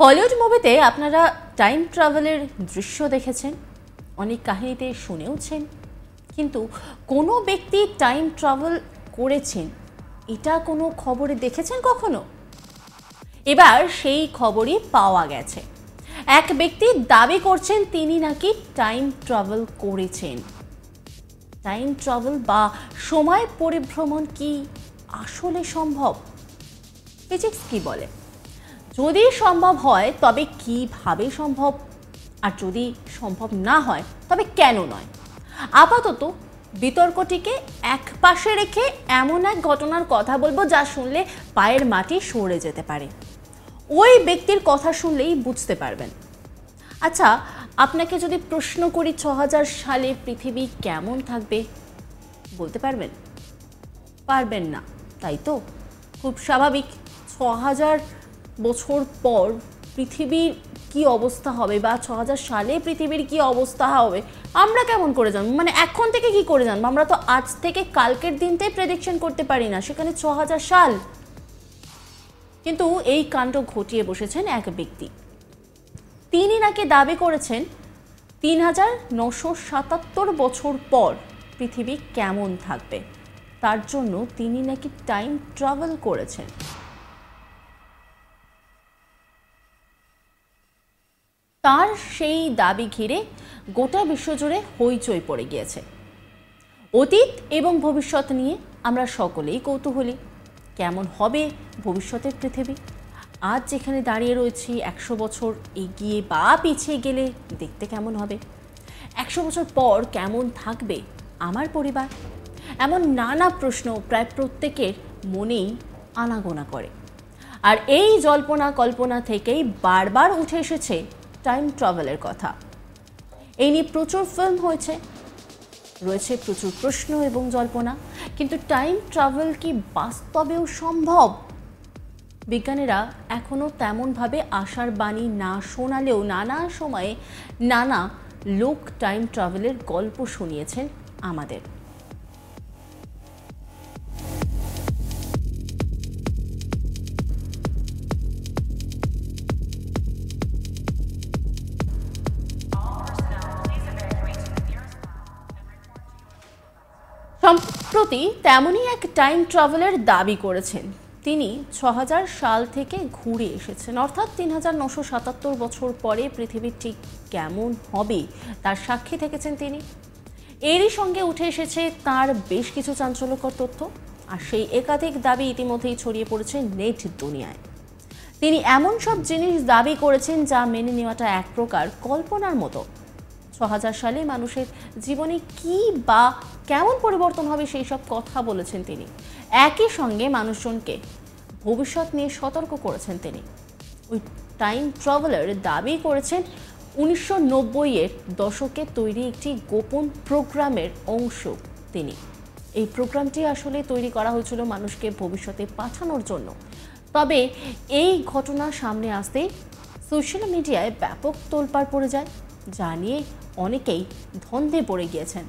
Hollywood মুভিতে আপনারা time ট্রাভেলের দৃশ্য দেখেছেন, অনেক কাহিনীতে শুনেওছেন, কিন্তু কোনো ব্যক্তি টাইম ট্রাভেল করেছেন, এটা কোনো খবরে দেখেছেন কখনো? এবার সেই খবরই পাওয়া গেছে। এক ব্যক্তি দাবি করছেন তিনি নাকি টাইম ট্রাভেল করেছেন। টাইম ট্রাভেল বা সময় পরিভ্রমণ কি আসলে সম্ভব? ফিজিক্স কি বলে? যদি সম্ভব হয়, তবে কীভাবে সম্ভব? আর যদি সম্ভব না হয়, তবে কেন নয়? আপাতত বিতর্কটিকে এক পাশে রেখে এমন এক ঘটনার কথা বলব যা শুনলে পায়ের মাটি সরে যেতে পারে। ওই ব্যক্তির কথা শুনলেই বুঝতে পারবেন। আচ্ছা আপনাকে যদি প্রশ্ন করি, ছ হাজার সালে পৃথিবী কেমন থাকবে? বলতে পারবেন? পারবেন না, তাই তো? খুব স্বাভাবিক, ছ হাজার বছর পর পৃথিবীর কি অবস্থা হবে বা ছ সালে পৃথিবীর কি অবস্থা হবে, আমরা কেমন করে জানব? মানে এখন থেকে কি করে জানব? আমরা তো আজ থেকে কালকের দিনটাই প্রেডিকশন করতে পারি না, সেখানে ছ সাল। কিন্তু এই কাণ্ড ঘটিয়ে বসেছেন এক ব্যক্তি। তিনি নাকি দাবি করেছেন তিন হাজার নশো সাতাত্তর বছর পর পৃথিবী কেমন থাকবে? তার জন্য তিনি নাকি টাইম ট্রাভেল করেছেন। তার সেই দাবি ঘিরে গোটা বিশ্বজুড়ে হইচই পড়ে গিয়েছে। অতীত এবং ভবিষ্যৎ নিয়ে আমরা সকলেই কৌতূহলী। কেমন হবে ভবিষ্যতের পৃথিবী? আজ যেখানে দাঁড়িয়ে রয়েছি, একশো বছর এগিয়ে বা পিছিয়ে গেলে দেখতে কেমন হবে? একশো বছর পর কেমন থাকবে আমার পরিবার? এমন নানা প্রশ্ন প্রায় প্রত্যেকের মনেই আনাগোনা করে। আর এই জল্পনা কল্পনা থেকেই বারবার উঠে এসেছে টাইম ট্রাভেলের কথা। এই নিয়ে প্রচুর ফিল্ম হয়েছে। রয়েছে প্রচুর প্রশ্ন এবং জল্পনা। কিন্তু টাইম ট্রাভেল কি বাস্তবেও সম্ভব? বিজ্ঞানীরা এখনও তেমনভাবে আশার বাণী না শোনালেও নানা সময়ে নানা লোক টাইম ট্রাভেলের গল্প শুনিয়েছেন আমাদের। সম্প্রতি তেমনই এক টাইম ট্রাভেলের দাবি করেছেন। তিনি ছ সাল থেকে ঘুরে এসেছেন। অর্থাৎ তিন হাজার নশো সাতাত্তর বছর পরে পৃথিবী ঠিক কেমন হবে তার সাক্ষী থেকেছেন তিনি। এরই সঙ্গে উঠে এসেছে তার বেশ কিছু চাঞ্চল্যকর তথ্য। আর সেই একাধিক দাবি ইতিমধ্যেই ছড়িয়ে পড়েছে নেট দুনিয়ায়। তিনি এমন সব জিনিস দাবি করেছেন যা মেনে নেওয়াটা এক প্রকার কল্পনার মতো। ছ সালে মানুষের জীবনে কি বা কেমন পরিবর্তন হবে সেই সব কথা বলেছেন তিনি। একই সঙ্গে মানুষজনকে ভবিষ্যৎ নিয়ে সতর্ক করেছেন তিনি। ওই টাইম ট্রাভেলার দাবি করেছেন, উনিশশো নব্বইয়ের দশকে তৈরি একটি গোপন প্রোগ্রামের অংশ তিনি। এই প্রোগ্রামটি আসলে তৈরি করা হয়েছিল মানুষকে ভবিষ্যতে পাঠানোর জন্য। তবে এই ঘটনা সামনে আসতেই সোশ্যাল মিডিয়ায় ব্যাপক তোলপাড় পড়ে যায়। যা নিয়ে অনেকেই ধন্দে পড়ে গিয়েছেন।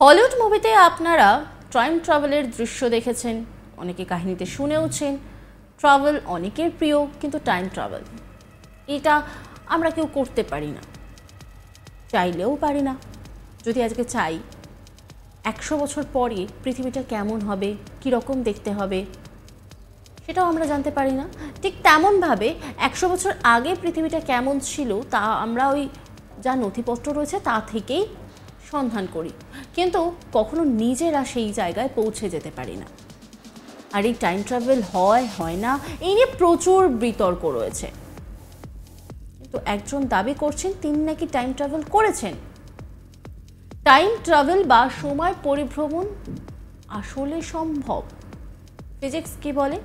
হলিউড মুভিতে আপনারা টাইম ট্রাভেলের দৃশ্য দেখেছেন, অনেকে কাহিনীতে শুনেওছেন ট্রাভেল অনেকের প্রিয়, কিন্তু টাইম ট্রাভেল এটা আমরা কেউ করতে পারি না। চাইলেও পারি না। যদি আজকে চাই, একশো বছর পরে পৃথিবীটা কেমন হবে কী রকম দেখতে হবে, সেটাও আমরা জানতে পারি না। ঠিক তেমনভাবে একশো বছর আগে পৃথিবীটা কেমন ছিল, তা আমরা ওই যা নথিপত্র রয়েছে, তা থেকেই সন্ধান করি। কিন্তু কখনো নিজেরা সেই জায়গায় পৌঁছে যেতে পারি না। আর এই টাইম ট্রাভেল হয় হয় না, এই নিয়ে প্রচুর বিতর্ক রয়েছে। কিন্তু একজন দাবি করছেন, তিনি নাকি টাইম ট্রাভেল করেছেন। টাইম ট্রাভেল বা সময় পরিভ্রমণ আসলে সম্ভব। ফিজিক্স কি বলে?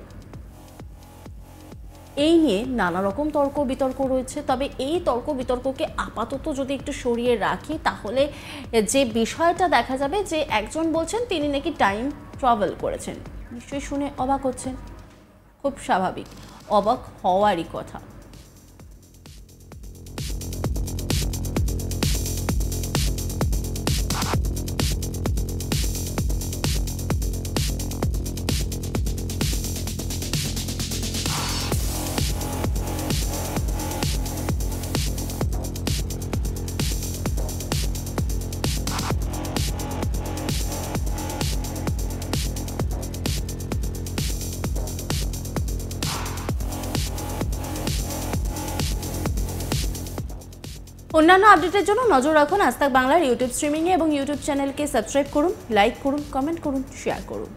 এই নিয়ে নানা রকম তর্ক বিতর্ক রয়েছে, তবে এই তর্ক বিতর্ককে আপাতত যদি একটু সরিয়ে রাখি, তাহলে যে বিষয়টা দেখা যাবে যে একজন বলছেন, তিনি নাকি টাইম ট্রাভেল করেছেন। নিশ্চয়ই শুনে অবাক হচ্ছেন। খুব স্বাভাবিক। অবাক হওয়ারই কথা। অন্যান্য আপডেটের জন্য নজর রাখুন আজ বাংলার ইউটিউব স্ট্রিমিংয়ে এবং ইউটিউব চ্যানেলকে সাবস্ক্রাইব করুন, লাইক করুন, কমেন্ট করুন, শেয়ার করুন।